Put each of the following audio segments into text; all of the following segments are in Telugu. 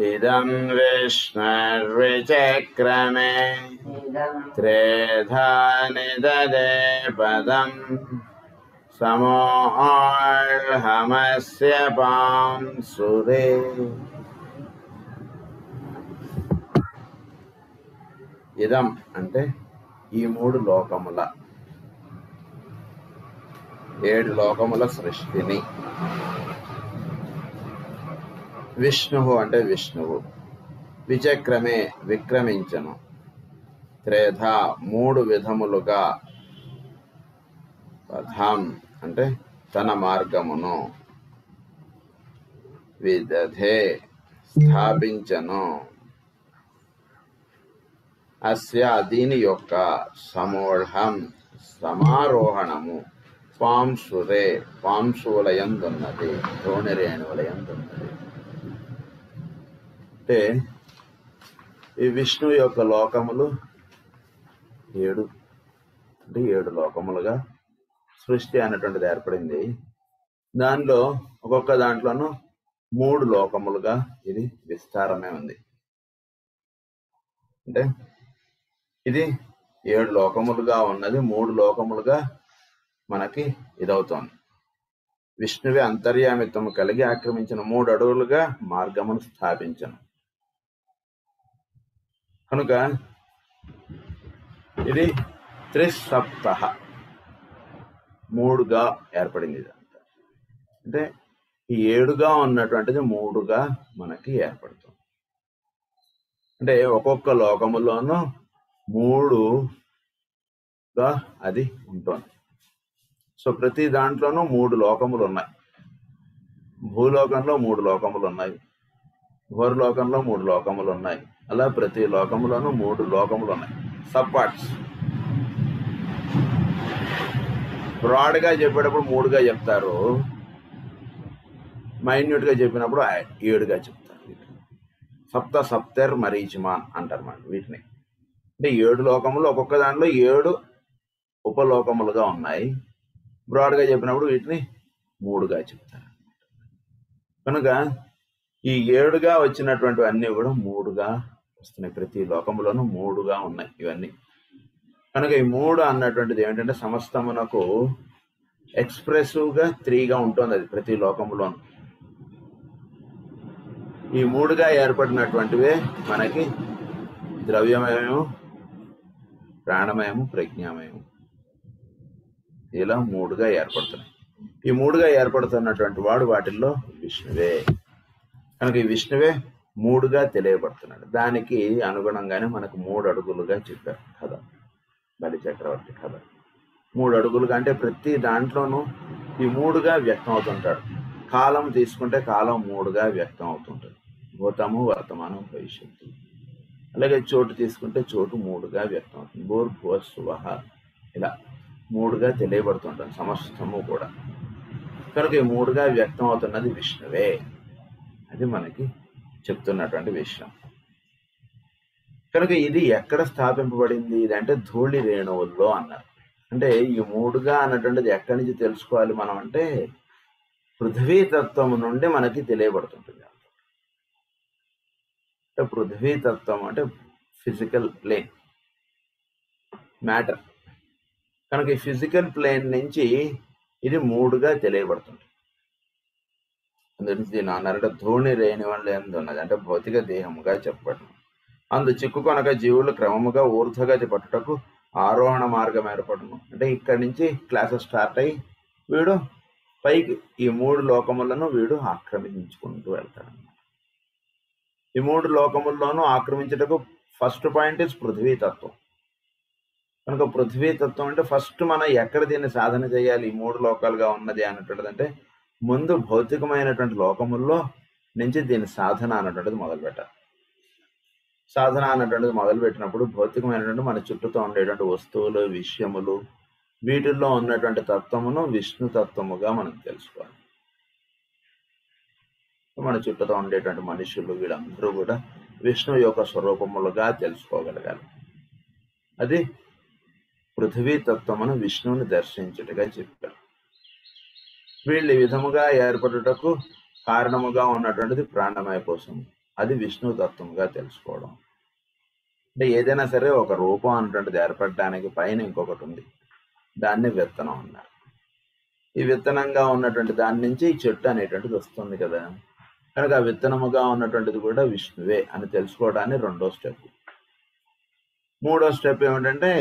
इदं विष्णुर्विचक्रमे त्रेधा निददे पदम् समोहार्हमस्य पां सुरे ఇదం అంటే ఈ మూడు లోకముల ఏడు లోకముల సృష్టిని విష్ణువు అంటే విష్ణువు. విచక్రమే విక్రమించను. త్రేధ మూడు విధములుగా పథం అంటే తన మార్గమును విదధే స్థాపించను. అస్య దీని యొక్క సమూఢం సమారోహణము పాంసురే పాంశువులయందున్నది ద్రోణిరేణువులయందున్నది అంటే ఈ విష్ణు యొక్క లోకములు ఏడు. అంటే ఏడు లోకములుగా సృష్టి అనేటువంటిది ఏర్పడింది. దానిలో ఒక్కొక్క దాంట్లోనూ మూడు లోకములుగా ఇది విస్తారమే ఉంది. అంటే ఇది ఏడు లోకములుగా ఉన్నది మూడు లోకములుగా మనకి ఇదవుతోంది. విష్ణువే అంతర్యామిత్వము కలిగి ఆక్రమించిన మూడు అడుగులుగా మార్గమును స్థాపించను. కనుక ఇది త్రిసప్త. మూడుగా ఏర్పడింది ఇదంతా. అంటే ఈ ఏడుగా ఉన్నటువంటిది మూడుగా మనకి ఏర్పడుతుంది. అంటే ఒక్కొక్క లోకములోనూ మూడుగా అది ఉంటుంది. సో ప్రతి దాంట్లోనూ మూడు లోకములు ఉన్నాయి భూలోకంలో మూడు లోకములు ఉన్నాయి భూలోకంలో మూడు లోకములు ఉన్నాయి అలా ప్రతి లోకంలోనూ మూడు లోకములు ఉన్నాయి సబ్ పార్ట్స్ బ్రాడ్గా చెప్పేటప్పుడు మూడుగా చెప్తారు. మైన్యూట్గా చెప్పినప్పుడు ఏడుగా చెప్తారు సప్త సప్తర్ మరీచిమాన్ అంటారు మన వీటిని. అంటే ఏడు లోకములు ఒక్కొక్క దాంట్లో ఏడు ఉపలోకములుగా ఉన్నాయి. బ్రాడ్గా చెప్పినప్పుడు వీటిని మూడుగా చెప్తారు. కనుక ఈ ఏడుగా వచ్చినటువంటి అన్నీ కూడా మూడుగా వస్తున్నాయి ప్రతి లోకంలోనూ మూడుగా ఉన్నాయి ఇవన్నీ. కనుక ఈ మూడు అన్నటువంటిది ఏమిటంటే సమస్తమునకు ఎక్స్ప్రెసివ్గా త్రీగా ఉంటుంది అది ప్రతి లోకంలోనూ ఈ మూడుగా ఏర్పడినటువంటివే మనకి ద్రవ్యమయము ప్రాణమయము ప్రజ్ఞామయము. ఇలా మూడుగా ఏర్పడుతున్నాయి. ఈ మూడుగా ఏర్పడుతున్నటువంటి వాడు వాటిల్లో విష్ణువే. కనుక ఈ విష్ణువే మూడుగా తెలియబడుతున్నాడు. దానికి అనుగుణంగానే మనకు మూడు అడుగులుగా చెప్పారు కథ. బలి చక్రవర్తి కథ. మూడు అడుగులుగా అంటే ప్రతి దాంట్లోనూ ఈ మూడుగా వ్యక్తం అవుతుంటాడు. కాలం తీసుకుంటే కాలం మూడుగా వ్యక్తం అవుతుంటుంది. భూతము వర్తమానం భవిష్యత్తు అలాగే చోటు తీసుకుంటే చోటు మూడుగా వ్యక్తం అవుతుంది. భూర్ భువ ఇలా మూడుగా తెలియబడుతుంటుంది. సమస్తము కూడా. కనుక ఈ మూడుగా వ్యక్తం అవుతున్నది విష్ణువే. అది మనకి చెప్తున్నటువంటి విషయం. కనుక ఇది ఎక్కడ స్థాపింపబడింది? ఇది అంటే ధూళి రేణువుల్లో అన్నారు. అంటే ఈ మూడుగా అన్నటువంటిది ఎక్కడి నుంచి తెలుసుకోవాలి మనం అంటే పృథ్వీతత్వం నుండి మనకి తెలియబడుతుంటుంది అంటే పృథ్వీతత్వం అంటే ఫిజికల్ ప్లేన్ మ్యాటర్. కనుక ఈ ఫిజికల్ ప్లేన్ నుంచి ఇది మూడుగా తెలియబడుతుంది అందుకని దీని అన్నారంటే ధూళి రేణి వల్ల ఎందు ఉన్నది. అంటే భౌతిక దేహముగా చెప్పడం అందు చిక్కుకొనక జీవులు క్రమముగా ఊర్ధ్వగతి పట్టుటకు ఆరోహణ మార్గం ఏర్పడను. అంటే ఇక్కడి నుంచి క్లాసెస్ స్టార్ట్ అయ్యి వీడు పైకి ఈ మూడు లోకములను వీడు ఆక్రమించుకుంటూ వెళ్తాడు ఈ మూడు లోకముల్లోనూ ఆక్రమించుటకు ఫస్ట్ పాయింట్ ఇస్ పృథ్వీ తత్వం కనుక పృథ్వీ తత్వం అంటే ఫస్ట్ మనం ఎక్కడ దీన్ని సాధన చేయాలి? ఈ మూడు లోకాలుగా ఉన్నది అన్నట్టు అంటే ముందు భౌతికమైనటువంటి లోకముల్లో నుంచి దీని సాధన అన్నటువంటిది మొదలు పెట్టాలి సాధన అన్నటువంటిది మొదలు పెట్టినప్పుడు భౌతికమైనటువంటి మన చుట్టూతో ఉండేటువంటి వస్తువులు విషయములు వీటిల్లో ఉన్నటువంటి తత్వమును విష్ణు తత్వముగా మనం తెలుసుకోవాలి. మన చుట్టూతో ఉండేటువంటి మనుషులు వీళ్ళందరూ కూడా విష్ణు యొక్క స్వరూపములుగా తెలుసుకోగలగాలి. అది పృథ్వీ తత్వమును విష్ణువుని దర్శించుటగా చెప్పారు. వీళ్ళు ఈ విధముగా ఏర్పడుటకు కారణముగా ఉన్నటువంటిది ప్రాణమయ కోసం అది విష్ణు తత్వంగా తెలుసుకోవడం. అంటే ఏదైనా సరే ఒక రూపం అన్నటువంటిది ఏర్పడడానికి పైన ఇంకొకటి ఉంది. దాన్ని విత్తనం అన్నారు. ఈ విత్తనంగా ఉన్నటువంటి దాని నుంచి ఈ చెట్టు అనేటువంటిది వస్తుంది కదా. కనుక ఆ విత్తనముగా ఉన్నటువంటిది కూడా విష్ణువే అని తెలుసుకోవడానికి రెండో స్టెప్. మూడో స్టెప్ ఏమిటంటే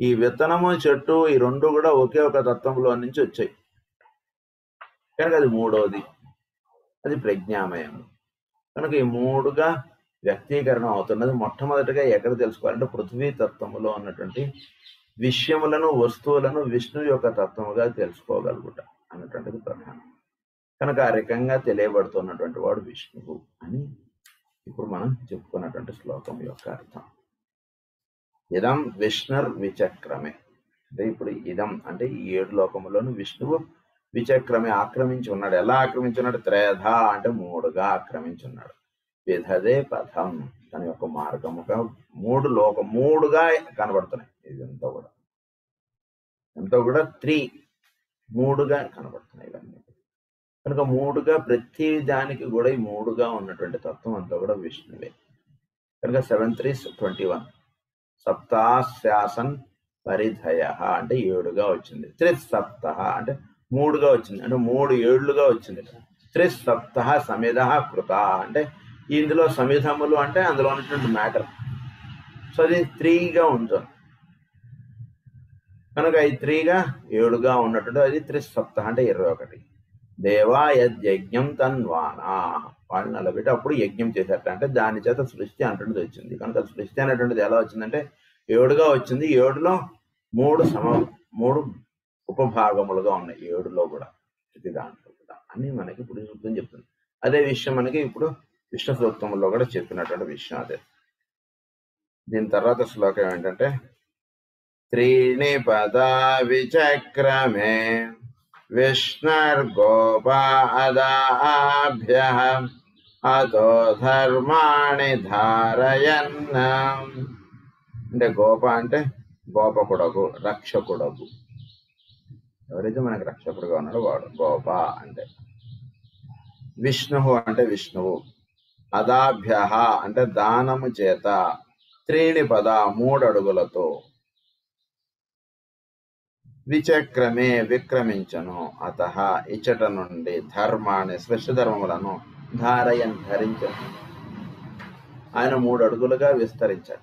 ఈ విత్తనము చెట్టు ఈ రెండు కూడా ఒకే ఒక తత్వంలో నుంచి వచ్చాయి. కనుక అది మూడోది. అది ప్రజ్ఞామయం కనుక ఈ మూడుగా వ్యక్తీకరణ అవుతున్నది. మొట్టమొదటిగా ఎక్కడ తెలుసుకోవాలంటే పృథ్వీ తత్వములో ఉన్నటువంటి విషయములను వస్తువులను విష్ణు యొక్క తత్వముగా తెలుసుకోగలుగుట అన్నటువంటిది ప్రధానం. కనుక ఆ రకంగా తెలియబడుతున్నటువంటి వాడు విష్ణువు అని ఇప్పుడు మనం చెప్పుకున్నటువంటి శ్లోకం యొక్క అర్థం. ఇదం విష్ణుర్ విచక్రమే అంటే ఇప్పుడు ఇదం అంటే ఈ ఏడు లోకములోను విష్ణువు విచక్రమే ఆక్రమించి ఉన్నాడు. ఎలా ఆక్రమించి ఉన్నాడు? త్రేధ అంటే మూడుగా ఆక్రమించి ఉన్నాడు. విధదే పథం తన యొక్క మార్గముగా మూడు లోక మూడుగా కనబడుతున్నాయి. ఇదంతా కూడా. ఎంతో కూడా త్రీ మూడుగా కనబడుతున్నాయి ఇవన్నీ. కనుక మూడుగా ప్రతి దానికి కూడా ఈ మూడుగా ఉన్నటువంటి తత్వం అంతా కూడా విష్ణువే. కనుక సెవెన్ త్రీ ట్వంటీ వన్. సప్తాశాసన్ పరిధయ అంటే ఏడుగా వచ్చింది. త్రిసప్త అంటే మూడుగా వచ్చింది. అంటే మూడు ఏళ్ళుగా వచ్చింది. త్రిసప్త సమిధ కృత అంటే ఇందులో సమిధములు అంటే అందులో ఉన్నటువంటి మ్యాటర్ సో అది త్రీగా ఉంటుంది కనుక ఈ త్రీగా ఏడుగా ఉన్నటువంటి అది త్రిసప్త అంటే ఇరవై ఒకటి. దేవా యజ్ఞం తన్వానా. వాళ్ళు నిలబెట్టి అప్పుడు యజ్ఞం చేశారట. అంటే దాని చేత సృష్టి అంటున్నది వచ్చింది. కనుక సృష్టి అనేటువంటిది ఎలా వచ్చిందంటే ఏడుగా వచ్చింది. ఏడులో మూడు సమ మూడు ఉపభాగములుగా ఉన్నాయి ఏడులో కూడా ప్రతి దాంట్లో కూడా. అని మనకి ఇప్పుడు సూక్తం చెప్తుంది. అదే విషయం మనకి ఇప్పుడు విష్ణు సూక్తంలో కూడా చెప్పినటువంటి విషయం అదే. దీని తర్వాత శ్లోకం ఏంటంటే త్రీణి పదా విచక్రమే విష్ణుర్గోపాదాభ్య అతో ధర్మాణి ధారయన్న. అంటే గోప అంటే గోపకుడగు రక్షకుడగు ఎవరైతే మనకి రక్షకుడుగా ఉన్నాడో వాడు గోప అంటే. విష్ణువు అంటే విష్ణువు. అదాభ్య అంటే దానము చేత త్రీణి పద మూడు అడుగులతో విచక్రమే విక్రమించను. అత ఇచ్చట నుండి ధర్మాన్ని స్పష్ట ధర్మములను ధారయం ధరించను. ఆయన మూడు అడుగులుగా విస్తరించట.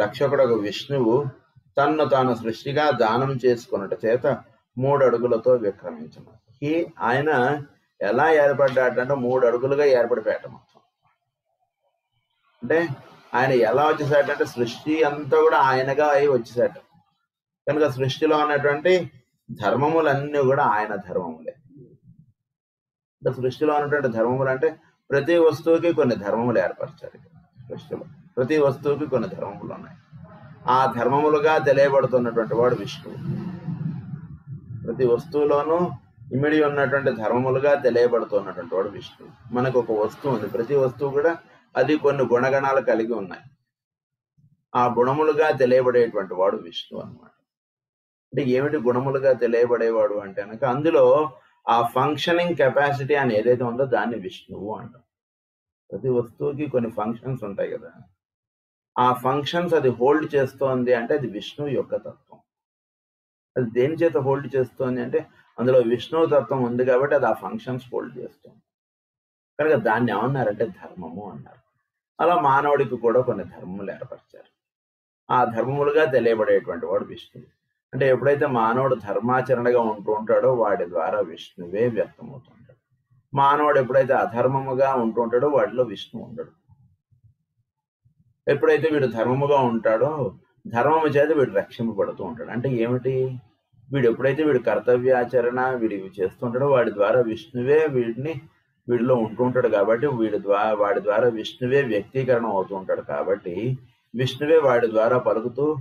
రక్షకుడు విష్ణువు తన్ను తాను సృష్టిగా దానం చేసుకున్నట చేత మూడు అడుగులతో విక్రమించను. ఈ ఆయన ఎలా ఏర్పడ్డాడంటే మూడు అడుగులుగా ఏర్పడిపోయాట మొత్తం. అంటే ఆయన ఎలా వచ్చేసాడంటే సృష్టి అంతా కూడా ఆయనగా అయి వచ్చేసాట కనుక సృష్టిలో ఉన్నటువంటి ధర్మములన్నీ కూడా ఆయన ధర్మములే. అంటే సృష్టిలో ఉన్నటువంటి ధర్మములు అంటే ప్రతి వస్తువుకి కొన్ని ధర్మములు ఏర్పరచారు సృష్టిలో ప్రతి వస్తువుకి కొన్ని ధర్మములు ఉన్నాయి. ఆ ధర్మములుగా తెలియబడుతున్నటువంటి వాడు విష్ణువు. ప్రతి వస్తువులోనూ ఇమిడి ఉన్నటువంటి ధర్మములుగా తెలియబడుతున్నటువంటి వాడు విష్ణువు. మనకు ఒక వస్తువు ఉంది. ప్రతి వస్తువు కూడా అది కొన్ని గుణగణాలు కలిగి ఉన్నాయి. ఆ గుణములుగా తెలియబడేటువంటి వాడు విష్ణువు అన్నమాట. అంటే ఏమిటి గుణములుగా తెలియబడేవాడు అంటే కనుక అందులో ఆ ఫంక్షనింగ్ కెపాసిటీ అని ఏదైతే ఉందో దాన్ని విష్ణువు అంటాం. ప్రతి వస్తువుకి కొన్ని ఫంక్షన్స్ ఉంటాయి కదా. ఆ ఫంక్షన్స్ అది హోల్డ్ చేస్తోంది అంటే అది విష్ణువు యొక్క తత్వం. అది దేని చేత హోల్డ్ చేస్తోంది అంటే అందులో విష్ణువు తత్వం ఉంది కాబట్టి అది ఆ ఫంక్షన్స్ హోల్డ్ చేస్తుంది. కనుక దాన్ని ఏమన్నారంటే ధర్మము అన్నారు. అలా మానవుడికి కూడా కొన్ని ధర్మములు ఏర్పరిచారు. ఆ ధర్మములుగా తెలియబడేటువంటి వాడు విష్ణువు. అంటే ఎప్పుడైతే మానవుడు ధర్మాచరణగా ఉంటూ ఉంటాడో వాడి ద్వారా విష్ణువే వ్యక్తమవుతుంటాడు. మానవుడు ఎప్పుడైతే అధర్మముగా ఉంటూ ఉంటాడో వాడిలో విష్ణువు ఉండడు. ఎప్పుడైతే వీడు ధర్మముగా ఉంటాడో ధర్మము చేత వీడు రక్షింపబడుతూ ఉంటాడు. అంటే ఏమిటి? వీడు ఎప్పుడైతే వీడు కర్తవ్యాచరణ వీడి చేస్తుంటాడో వాడి ద్వారా విష్ణువే వీడిని వీడిలో ఉంటూ ఉంటాడు కాబట్టి వీడి ద్వారా వాడి ద్వారా విష్ణువే వ్యక్తీకరణ అవుతూ ఉంటాడు కాబట్టి విష్ణువే వాడి ద్వారా పలుకుతూ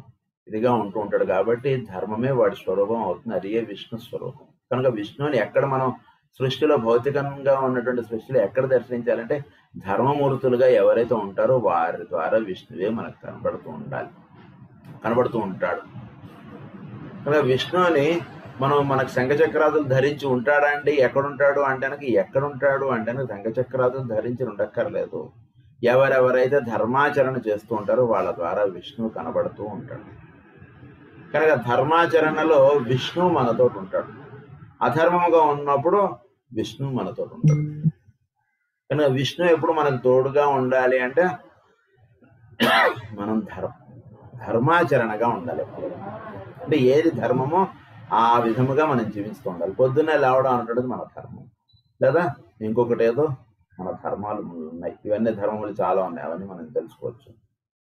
ఇదిగా ఉంటూ ఉంటాడు కాబట్టి ధర్మమే వాడి స్వరూపం అవుతుంది. అదే విష్ణు స్వరూపం? కనుక విష్ణువుని ఎక్కడ మనం సృష్టిలో భౌతికంగా ఉన్నటువంటి సృష్టిలో ఎక్కడ దర్శించాలంటే ధర్మమూర్తులుగా ఎవరైతే ఉంటారో వారి ద్వారా విష్ణువే మనకు కనబడుతూ ఉండాలి. కనబడుతూ ఉంటాడు. కనుక విష్ణువుని మనం మనకు శంఖచక్రాదులు ధరించి ఉంటాడా అండి? ఎక్కడుంటాడు అంటానికి ఎక్కడుంటాడు అంటానికి శంఖచక్రాదులు ధరించి ఉండక్కర్లేదు. ఎవరెవరైతే ధర్మాచరణ చేస్తూ ఉంటారో వాళ్ళ ద్వారా విష్ణువు కనబడుతూ ఉంటాడు. కనుక ధర్మాచరణలో విష్ణు మనతో ఉంటాడు. అధర్మముగా ఉన్నప్పుడు విష్ణు మనతో ఉంటాడు. కనుక విష్ణు ఎప్పుడు మనకు తోడుగా ఉండాలి అంటే మనం ధర్మ ధర్మాచరణగా ఉండాలి అంటే ఏది ధర్మమో ఆ విధముగా మనం జీవిస్తూ ఉండాలి. పొద్దున్నే లేవడం అంటున్నది మన ధర్మం. లేదా ఇంకొకటి ఏదో మన ధర్మాలు ఉన్నాయి. ఇవన్నీ ధర్మములు చాలా ఉన్నాయి. అవన్నీ మనం తెలుసుకోవచ్చు.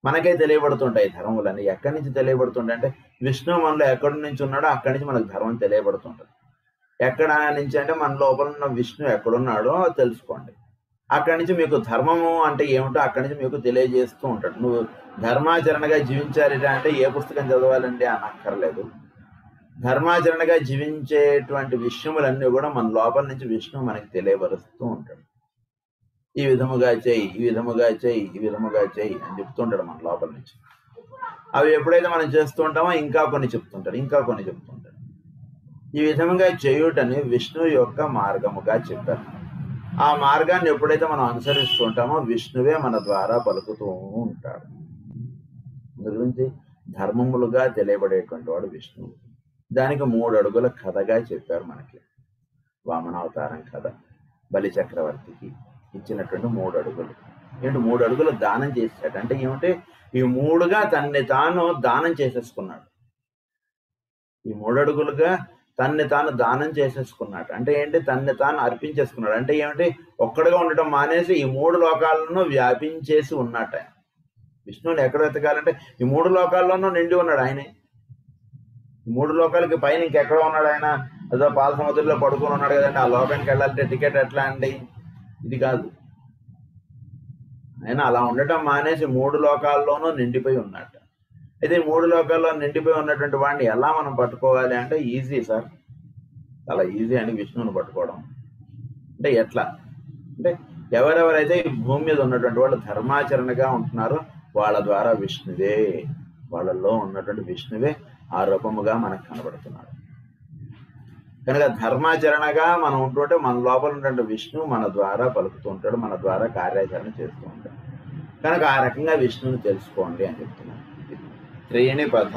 మనకే తెలియబడుతుంటాయి ధర్మములన్నీ. ఎక్కడి నుంచి తెలియబడుతుంటాయి అంటే విష్ణు మనలో ఎక్కడి నుంచి ఉన్నాడో అక్కడి నుంచి మనకు ధర్మం తెలియబడుతుంటుంది. ఎక్కడ నుంచి అంటే మన లోపల ఉన్న విష్ణు ఎక్కడున్నాడో తెలుసుకోండి. అక్కడి నుంచి మీకు ధర్మము అంటే ఏమిటో అక్కడి నుంచి మీకు తెలియజేస్తూ ఉంటాడు. నువ్వు ధర్మాచరణగా జీవించాలి అంటే ఏ పుస్తకం చదవాలండి అని అక్కర్లేదు ధర్మాచరణగా జీవించేటువంటి విషయములన్నీ కూడా మన లోపల నుంచి విష్ణు మనకి తెలియపరుస్తూ ఉంటాడు. ఈ విధముగా చేయి ఈ విధముగా చేయి ఈ విధముగా చేయి అని చెప్తుంటాడు మన లోపల నుంచి. అవి ఎప్పుడైతే మనం చేస్తూ ఉంటామో ఇంకా కొన్ని చెప్తుంటాడు ఇంకా కొన్ని చెప్తుంటాడు ఈ విధముగా చేయుటని విష్ణు యొక్క మార్గముగా చెప్పారు. ఆ మార్గాన్ని ఎప్పుడైతే మనం అనుసరిస్తూ ఉంటామో విష్ణువే మన ద్వారా పలుకుతూ ఉంటాడు. అందు గురించి ధర్మములుగా తెలియబడేటువంటి వాడు విష్ణువు. దానికి మూడు అడుగుల కథగా చెప్పారు మనకి. వామనావతారం కథ బలి చక్రవర్తికి ఇచ్చినటువంటి మూడు అడుగులు. ఏంటి? మూడు అడుగులు దానం చేశాడు అంటే ఏమంటే ఈ మూడుగా తన్ని తాను దానం చేసేసుకున్నాడు. ఈ మూడు అడుగులుగా తన్ని తాను దానం చేసేసుకున్నాడు. అంటే ఏంటి? తన్ని తాను అర్పించేసుకున్నాడు. అంటే ఏమిటి? ఒక్కడిగా ఉండటం మానేసి ఈ మూడు లోకాలను వ్యాపించేసి ఉన్నట్ట విష్ణువుని ఎక్కడ వెతకాలంటే ఈ మూడు లోకాల్లోనూ నిండి ఉన్నాడు ఆయనే. ఈ మూడు లోకాలకి పైన ఇంకెక్కడ ఉన్నాడు ఆయన? ఏదో పాల సముద్రంలో పడుకొని ఉన్నాడు కదండి. ఆ లోకానికి వెళ్ళాలంటే టికెట్ ఎట్లా అండి? ఇది కాదు. ఆయన అలా ఉండటం మానేసి మూడు లోకాల్లోనూ నిండిపోయి ఉన్నాడు. అయితే ఈ మూడు లోకాల్లో నిండిపోయి ఉన్నటువంటి వాడిని ఎలా మనం పట్టుకోవాలి అంటే ఈజీ సార్. చాలా ఈజీ అని విష్ణువుని పట్టుకోవడం. అంటే ఎట్లా? అంటే ఎవరెవరైతే ఈ భూమి మీద ఉన్నటువంటి వాళ్ళు ధర్మాచరణగా ఉంటున్నారో వాళ్ళ ద్వారా విష్ణువే వాళ్ళల్లో ఉన్నటువంటి విష్ణువే ఆ రూపముగా మనకు కనబడుతున్నాడు. కనుక ధర్మాచరణగా మనం ఉంటుంటే మన లోపల ఉన్నటువంటి విష్ణు మన ద్వారా పలుకుతూ ఉంటాడు మన ద్వారా కార్యాచరణ చేస్తూ ఉంటాడు. కనుక ఆ రకంగా విష్ణువుని తెలుసుకోండి అని చెప్తున్నాను త్రేణి పథ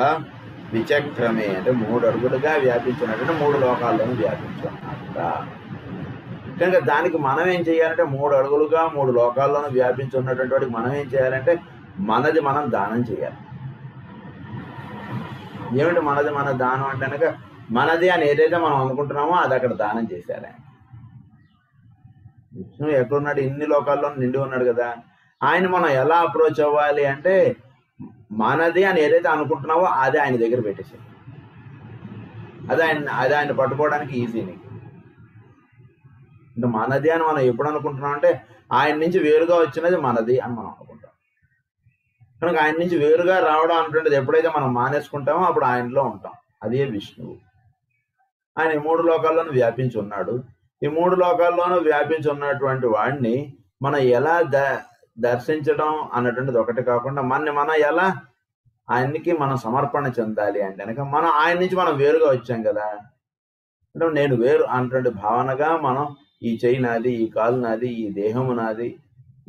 విచక్రమే అంటే మూడు అడుగులుగా వ్యాపించినటువంటి మూడు లోకాల్లోనూ వ్యాపించున్నట్ట కనుక దానికి మనం ఏం చేయాలంటే మూడు అడుగులుగా మూడు లోకాల్లోనూ వ్యాపించి ఉన్నటువంటి వాడికి మనం ఏం చేయాలంటే మనది మనం దానం చేయాలి. ఏమిటి మనది మన దానం అంటే కనుక మనది అని ఏదైతే మనం అనుకుంటున్నామో అది అక్కడ దానం చేశారు ఆయన విష్ణువు ఎక్కడున్నాడు? ఇన్ని లోకాల్లో నిండి ఉన్నాడు కదా. ఆయన మనం ఎలా అప్రోచ్ అవ్వాలి అంటే మనది అని ఏదైతే అనుకుంటున్నావో అది ఆయన దగ్గర పెట్టేసాడు అది ఆయన అది ఆయన పట్టుకోవడానికి ఈజీ నీకు. అంటే మనది అని మనం ఎప్పుడు అనుకుంటున్నాం అంటే ఆయన నుంచి వేరుగా వచ్చినది మనది అని మనం అనుకుంటాం. కనుక ఆయన నుంచి వేరుగా రావడం అనుకుంటుంది ఎప్పుడైతే మనం మానేసుకుంటామో అప్పుడు ఆయనలో ఉంటాం. అదే విష్ణువు. ఆయన ఈ మూడు లోకాల్లోనూ వ్యాపించి ఉన్నాడు. ఈ మూడు లోకాల్లోనూ వ్యాపించి ఉన్నటువంటి వాడిని మనం ఎలా ద దర్శించడం అన్నటువంటిది ఒకటి కాకుండా మనని మనం ఎలా? ఆయనకి మనం సమర్పణ చెందాలి అంటే కనుక మనం ఆయన నుంచి మనం వేరుగా వచ్చాం కదా. అంటే నేను వేరు అన్నటువంటి భావనగా మనం ఈ చెయ్యి నాది ఈ కాలు నాది ఈ దేహము నాది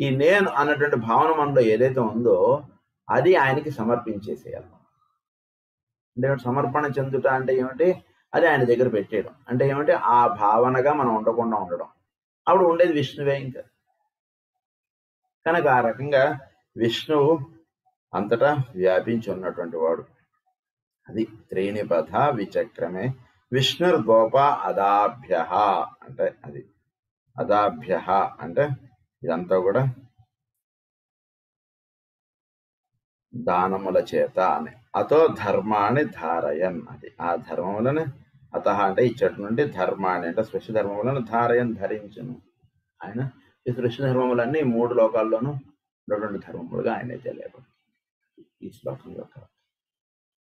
ఈ నేను అన్నటువంటి భావన మనలో ఏదైతే ఉందో అది ఆయనకి సమర్పించేసేయాలి. అంటే సమర్పణ చెందుట అంటే ఏమిటి? అది ఆయన దగ్గర పెట్టేయడం. అంటే ఏమిటి? ఆ భావనగా మనం ఉండకుండా ఉండడం. అప్పుడు ఉండేది విష్ణువే ఇంకా. కనుక ఆ రకంగా విష్ణువు అంతటా వ్యాపించి ఉన్నటువంటి వాడు. అది త్రీనిపథ విచక్రమే. విష్ణుర్ గోప అదాభ్య అంటే అది. అదాభ్య అంటే ఇదంతా కూడా దానముల చేత అని. అతో ధర్మాన్ని ధారయన్ అది. ఆ ధర్మములను అత అంటే ఇచ్చటి నుండి ధర్మాన్ని అంటే సృష్టి ధర్మములను ధారయన్ ధరించును. ఆయన ఈ సృష్టి ధర్మములన్నీ మూడు లోకాల్లోనూ ఉన్నటువంటి ధర్మములుగా ఆయన తెలియబడి ఈ శ్లోకం యొక్క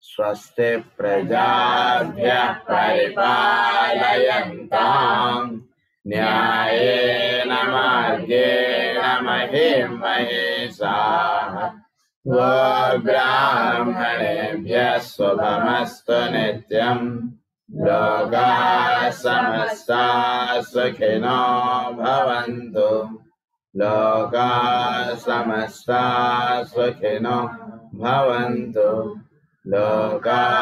స్వస్తి ప్రజాభ్య పరిపాలయంతాం. న్యాయేన మార్గేణ మహిం మహేశాః గోబ్రాహ్మణేభ్యः శుభమస్తు నిత్యం. लोका समस्ता सुखिनो भवन्तु। लोका समस्ता सुखिनो भवन्तु। लोका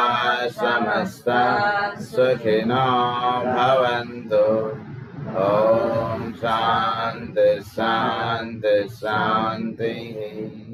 समस्ता सुखिनो भवन्तु। ॐ शान्ति शान्ति, शान्तिः।